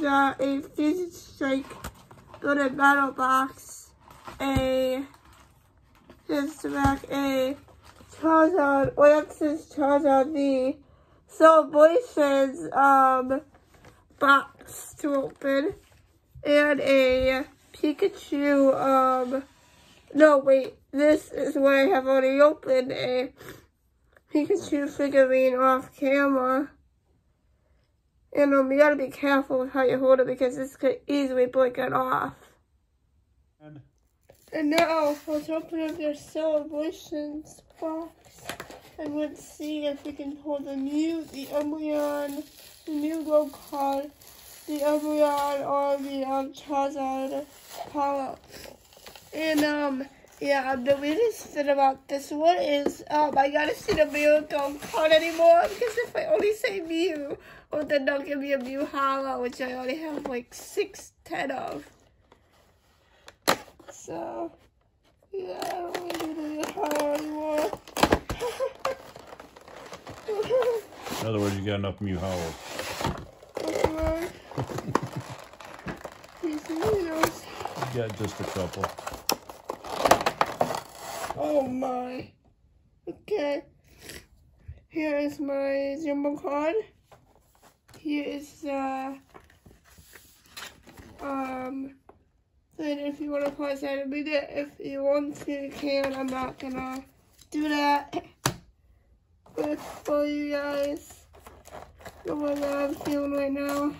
Got a Fusion Strike Golden Battle Box, a the a Charizard, says Charizard the Celebrations um box to open, and a Pikachu um no wait, this is what I have already opened, a Pikachu figurine off camera. And um, you gotta be careful with how you hold it because this could easily break it off. And now, let's open up their celebrations box and let's see if we can hold the new, the Umbreon, the new gold card, the Umbreon, or the um, Charizard power. And um, yeah, the weirdest thing about this one is um, I gotta see the Mew gold card anymore because if I only say Mew, well then they'll give me a Mew Holo, which I only have like six, ten of. So, yeah, I don't really do the Mew Holo anymore. In other words, you got enough Mew. These Mews. You got just a couple. Oh my. Okay. Here is my jumbo card. Here is uh um then if you want to pause that a minute, if you want to you can. I'm not gonna do that with for you guys. The way that I'm feeling right now.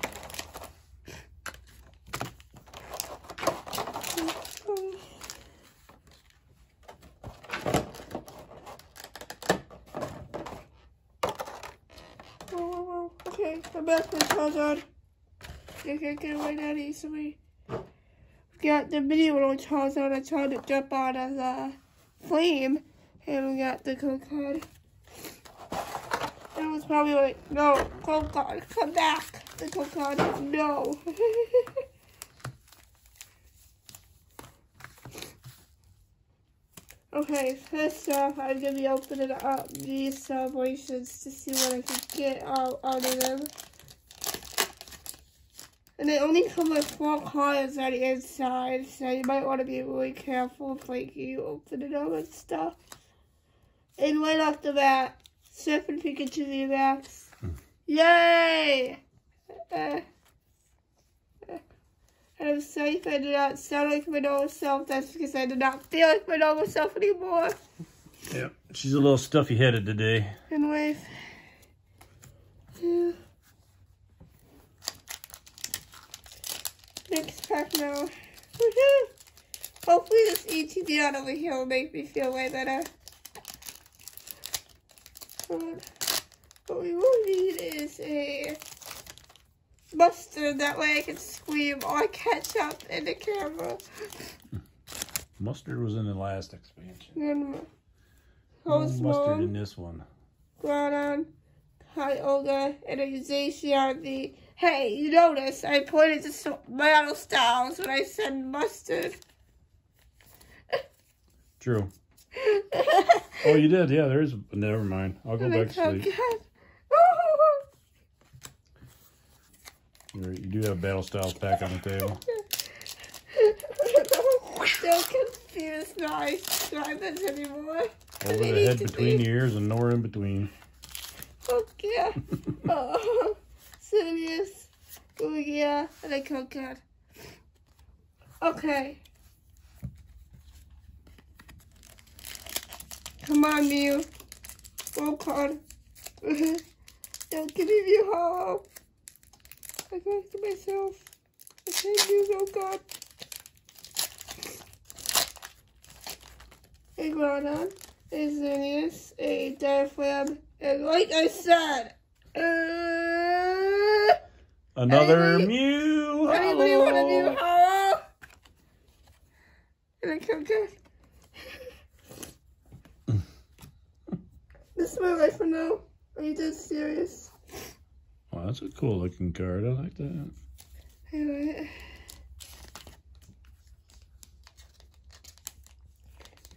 I'm back with Charizard. I can't get away that uh, easily. We got the video on Charizard. I tried to jump out as a flame. And we got the code card. It was probably like, no, code card, come back. The is no. Okay, first off, I'm going to be opening up these celebrations to see what I can get out, out of them. And they only come with four cards on the inside, so you might want to be really careful if like you open it up and stuff. And right off the bat, Surfing Pikachu VMAX. Yay! Uh, and I'm sorry if I did not sound like my normal self. That's because I did not feel like my normal self anymore. Yeah, she's a little stuffy headed today. Anyways. Yeah. Next pack now. Hopefully this ETB out over here will make me feel way better. But what we will need is a mustard. That way I can scream or catch up in the camera. Mustard was in the last expansion. And No mustard Mom. in this one. Groudon, Kyogre, and a Zacian the Hey, you notice I pointed to some battle styles when I said mustard. True. Oh, you did? Yeah, there's. Never mind. I'll go back to sleep. Oh, You're- You do have a battle style pack on the table. Don't confuse my drivers anymore. Over the head between be- the ears and nowhere in between. Oh, yeah. oh, serious. Oh, yeah. And I forgot. Okay. Come on, Mew. Roll card. Don't give me Mew Holo. I it to myself. I can't use oh god. A Groudon, a Xerneas, a Diaphragm, and like I said, uh, Another Anybody- Mew. anybody want a Mew Holo. And I come good. this is my life for now. Are you dead serious? Wow, that's a cool looking card. I like that. Anyway.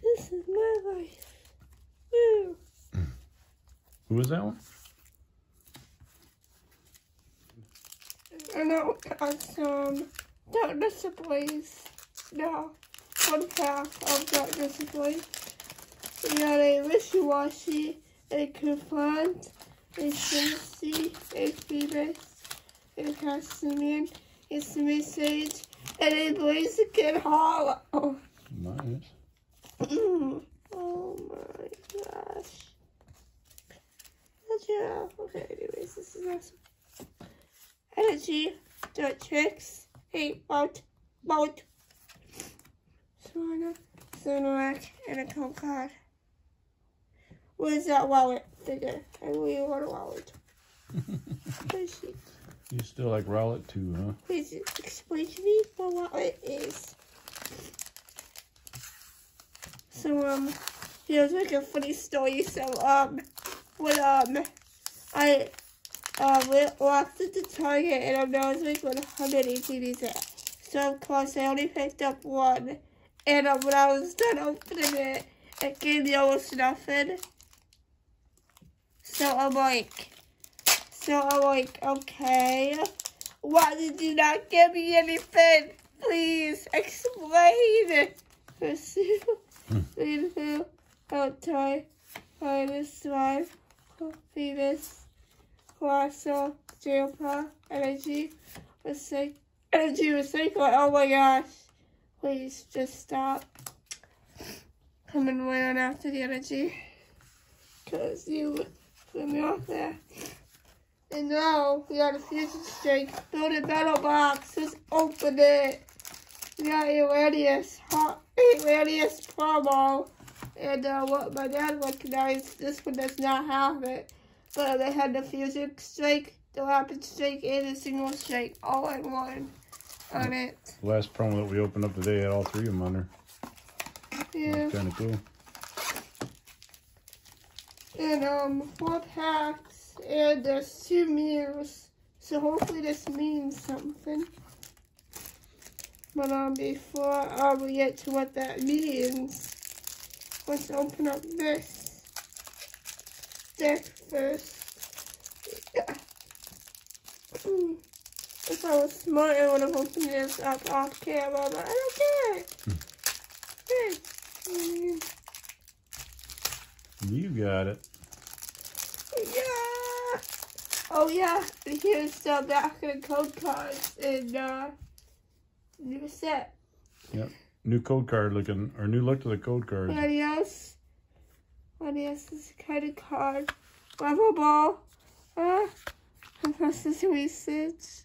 This is my life. Woo. Who was that one? And now we got some Dark Displays. Now, one pack of Dark Displays. We got a wishy-washy, a coupon, a Cincy, a Phoebus, a Cassiman, a Simisage, and a Blaziken Holo. Nice. Mm-hmm. oh my gosh. Yeah, okay, anyways, this is awesome. Energy, dirt tricks, hey, boat, boat. Swanna, Sonorak, and a code card. Where's that Rowlet figure? I really want a Rowlet. You still like Rowlet too, huh? Please explain to me what Rowlet is. So, um, here's like a funny story. So, um, when, um, I, um, walked into Target and um, there was like 118 pieces there. So, of course, I only picked up one. And um, when I was done opening it, it gave me almost nothing. So, I'm like, so I'm like, okay, why did you not give me anything? Please explain. Pursue, out tie, minus five, Venus, Colossal, Jailpa, Energy, Recycle, Energy Recycle. Oh my gosh. Please just stop coming right on after the energy. Because you put me off there. And now we got a fusion strike. Build a battle box. Let's open it. We got a radius hot a radius promo. And uh, what my dad recognized, this one does not have it. But they had the fusion strike, the rapid strike, and the single strike all in one on it. The last promo that we opened up today had all three of them on there. Yeah. Kind of cool. And um four packs and there's two meals. So hopefully this means something. But um before um, we get to what that means, let's open up this deck first. Yeah. Hmm. If I was smart, I would have opened this up off camera, but I don't care. Okay. Mm. You got it. Yeah. Oh yeah, and here's the back of the code cards in uh new set. Yep. New code card looking, or new look to the code card. Adios. Adios is a kind of card. Level ball. Uh Professor's research.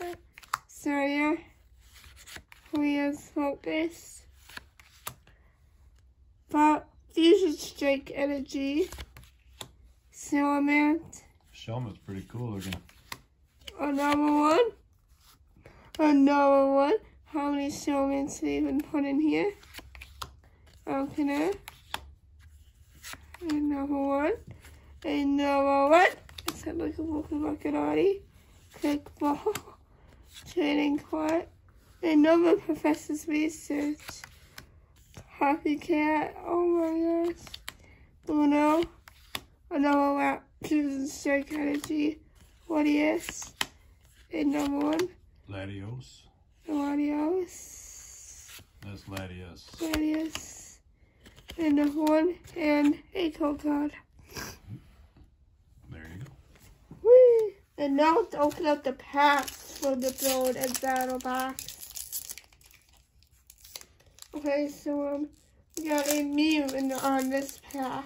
Uh, Sawyer. Korrina's Focus. But fusion strike energy. Silvermant. Shelmet's pretty cool looking. Another one. Another one. How many showmans did they even put in here? Okay. Another one. number one. It sounds like a local bucket already. Kickball. Training court. Another professor's research. Happy cat. Oh my gosh. Uno. Another lap. Fusion strike energy. What is? And number one. Latios. Adios. That's Latios. Adios. And number one. And a code card. There you go. Whee! And now let's open up the packs for the build and battle box. Okay, so um, we got a Mew in the, on this pack.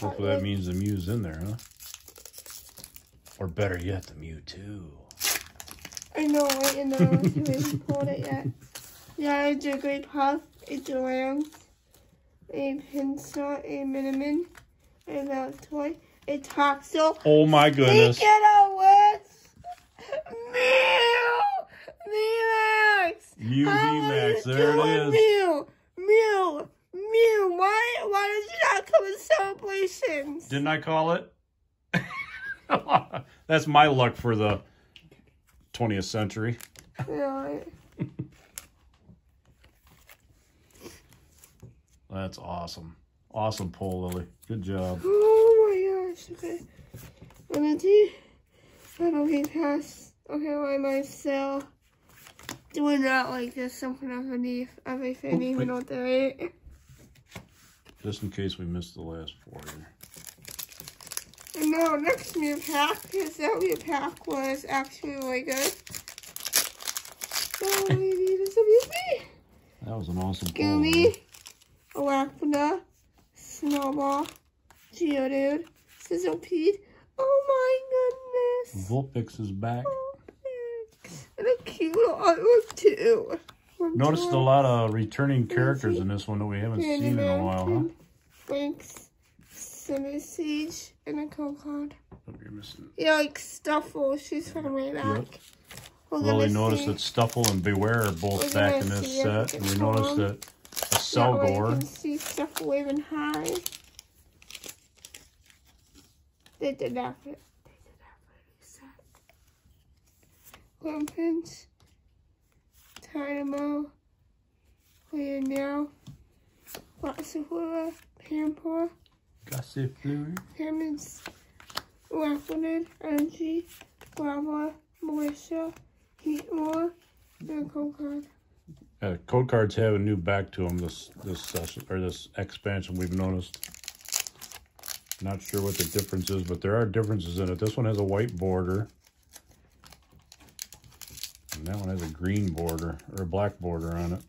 Hopefully that means the Mew's in there, huh? Or better yet, the Mewtwo. I know, right? And then I haven't pulled it yet. Yeah, I do a Jigglypuff, a Durant, a Pinsir, a Miniman, a Valtoy, a Toxel. Oh my goodness. Speaking of which, Mew! VMAX! Mew How VMAX, are you there it is. Mew! Mew! Mew! Why, why did you not come in celebrations? Didn't I call it? That's my luck for the 20th century. Yeah, That's awesome. Awesome pull, Lily. Good job. Oh my gosh, okay. Energy. That'll be past Okay, why am I still doing that like there's something underneath everything, Oh, even though there ain't? Just in case we missed the last four here. And now, next new pack, because that new pack was actually really good. So we need a WP. That was an awesome pull. Goomy, Arachna, Snowball, Geodude, Sizzlipede. Oh my goodness. Vulpix is back. And a cute little artwork too. Noticed a lot of returning characters in this one that we haven't seen in a while, huh? Winx, Cinder Siege, and a cold. What you're missing. Yeah, like Stufful, she's from way back. Yep. Well, we noticed that Stufful and Bewear are both back in this set. And we noticed that a That you can see stuff waving high. They did that for, they did that for set. Lumpins, Dynamo, Leonel, Watsahura, Pampor, Gossifleur, Pyramids, Rafflin, Energy, Lava, Militia, Heatmor, and Cold. Uh, code cards have a new back to them this this session or this expansion. We've noticed. Not sure what the difference is, but there are differences in it. This one has a white border, and that one has a green border or a black border on it.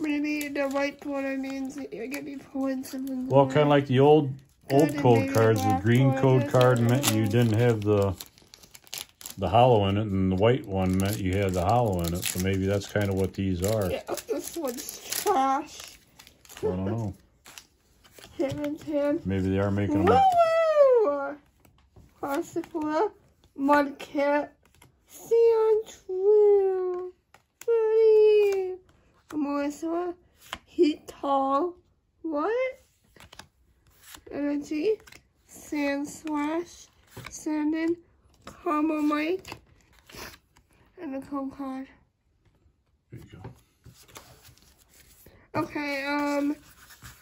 Maybe the white border means that be pulling something. Well, kind of like the old old code cards. The green code card meant you didn't have the the holo in it, and the white one meant you had the holo in it. So maybe that's kind of what these are. Yeah, this one's trash. I don't know. Maybe they are making Woo them. woo! Mudkip, Sion True, Pretty, Melissa, Heat Tall, what? Energy, Sandslash, Sandin, Combo Mike, and a code card. There you go. Okay, um,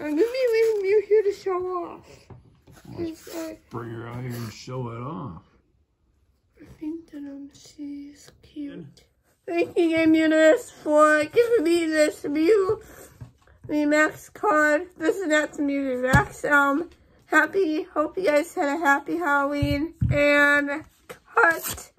I'm gonna be leaving you here to show off. 'Cause I, Bring her out here and show it off. I think that um, she's cute. Thank you, Game Universe, for giving me this Mew, the Max card. This is not the Mew Max. Um, happy, hope you guys had a happy Halloween, and cut.